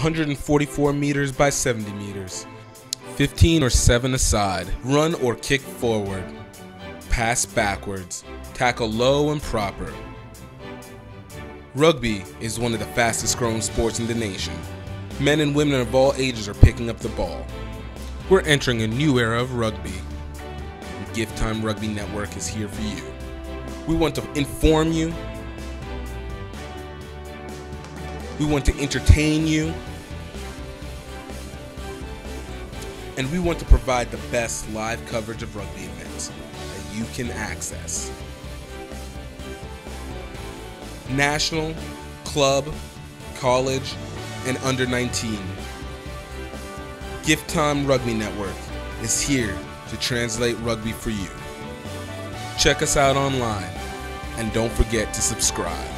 144 meters by 70 meters. 15 or 7 aside. Run or kick forward. Pass backwards. Tackle low and proper. Rugby is one of the fastest growing sports in the nation. Men and women of all ages are picking up the ball. We're entering a new era of rugby. Gift Time Rugby Network is here for you. We want to inform you. We want to entertain you. And we want to provide the best live coverage of rugby events that you can access. National, club, college, and under 19. Gift Time Rugby Network is here to translate rugby for you. Check us out online and don't forget to subscribe.